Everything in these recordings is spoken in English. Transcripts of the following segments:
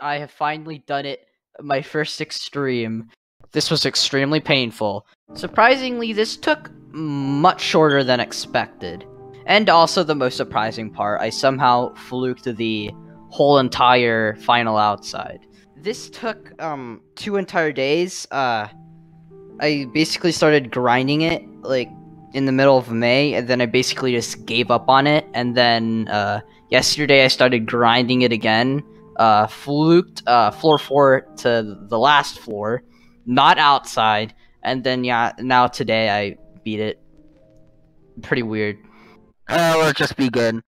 I have finally done it. My first extreme. This was extremely painful. Surprisingly, this took much shorter than expected. And also the most surprising part, I somehow fluked the whole entire final outside. This took um two entire days. Uh I basically started grinding it like in the middle of May and then I basically just gave up on it and then uh yesterday I started grinding it again. Uh fluked uh floor 4 to the last floor, not outside, and then yeah, now today I beat it. Pretty weird. Uh, let's just begin.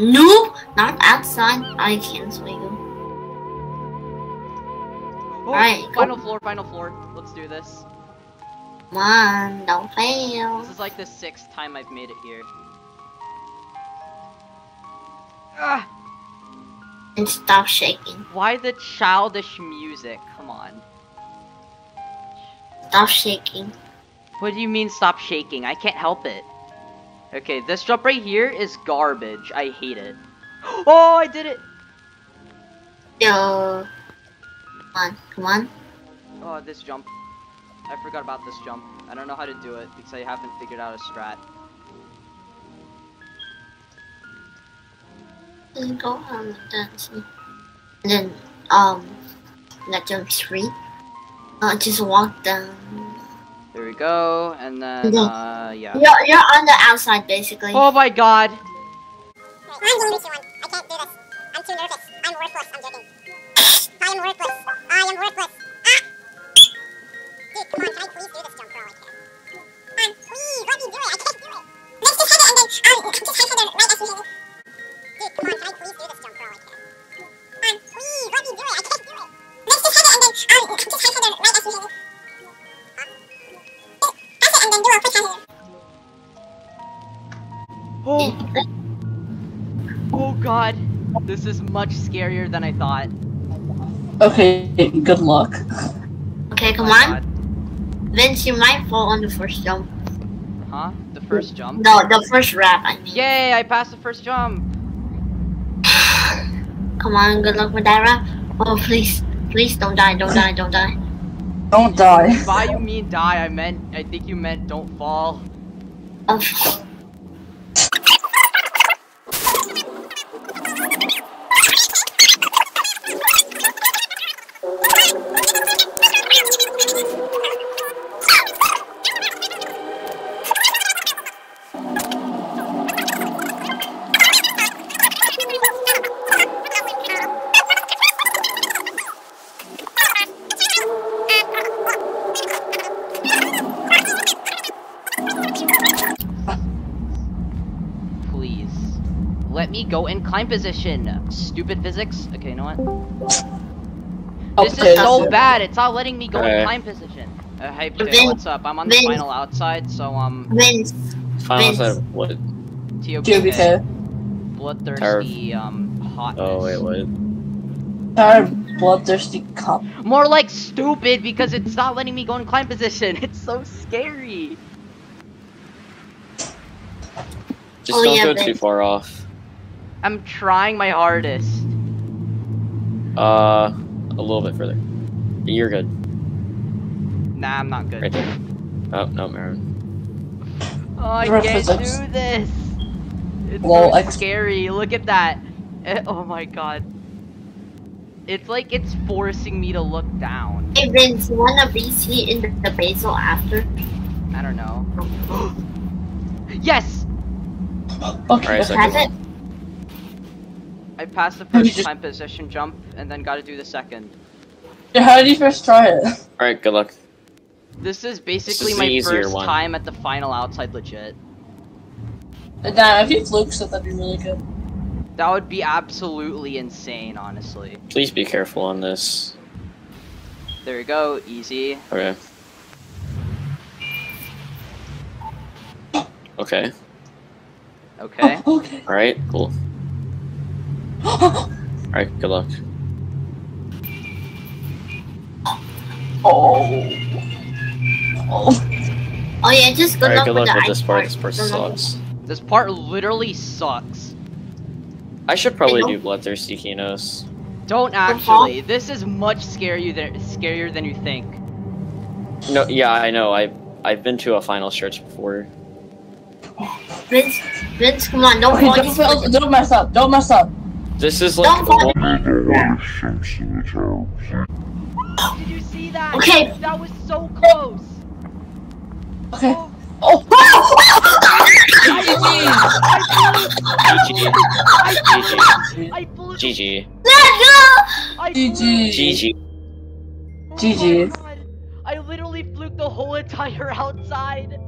Noob, not outside. I cancel you. Oh, Alright, go. final floor, final floor. Let's do this. Come on, don't fail. This is like the sixth time I've made it here. Ah, And stop shaking. why the childish music? Come on. Stop shaking. What do you mean stop shaking? I can't help it. Okay, this jump right here is garbage. I hate it. Oh, I did it! Yo. Come on, come on. Oh, this jump. I forgot about this jump. I don't know how to do it because I haven't figured out a strat. Just go on that. see. And then, um, that jump three. Uh, just walk down. There we go, and then, uh, yeah. You're, you're on the outside, basically. Oh my god! I'm doing this one. I can't do this. I'm too nervous. I'm worthless. I'm joking. I am worthless. I am worthless. This is much scarier than I thought. Okay, good luck. Okay, come Oh my on. Vince, you might fall on the first jump. Huh? The first jump? No, the first wrap, I mean. Yay, I passed the first jump! Come on, good luck with that wrap. Oh, please. Please don't die, don't die, don't die. Don't die. By you mean die, I meant, I think you meant don't fall. Oh, Let me go in climb position. Stupid physics. Okay, you know what? This Okay, is so so- bad. It's not letting me go in climb position. Uh, hey, Vin- Potato, what's up? I'm on the Vin- final outside, so um, Vince, Final Vince. side of what? TOBK, QBK. bloodthirsty, um, hotness. Oh wait, what? Tired bloodthirsty cop. More like stupid because it's not letting me go in climb position. It's so scary. Just Oh, don't yeah, go but- too far off. I'm trying my hardest. Uh, a little bit further. You're good. Nah, I'm not good. Right there. Oh no, Marin. Oh, I Zero can't physics. do this. It's Lol, so X- scary. Look at that. Eh, oh my god. It's like it's forcing me to look down. hey Vince, you wanna BC in the, the basil after? I don't know. yes! Okay. Alright, so- Have it? I passed the first just- climb position jump and then gotta do the second. Yeah, how did you first try it? Alright, good luck. This is basically is my first one. time at the final outside legit. Damn, uh, if you fluke stuff, that'd be really good. That would be absolutely insane, honestly. Please be careful on this. There we go, easy. Okay. Okay. Okay. Oh, okay. Alright, cool. Alright, good luck. oh. Oh. Oh yeah, just good Alright, luck good with luck the with ice this part. This part Good luck with- sucks. This part literally sucks. I should probably Hello? do Bloodthirsty Kenos. Don't actually. This is much scarier than scarier than you think. No, yeah, I know. I I've been to a final stretch before. Vince, Vince, come on, don't Okay, don't, just fail, look- don't mess up. Don't mess up. This is Don't like fall. Did you see that? Okay. That was so close. Okay. Oh, Oh. GG. I blew. GG. Let's I GG. blew- GG. My GG. I literally fluked the whole entire outside.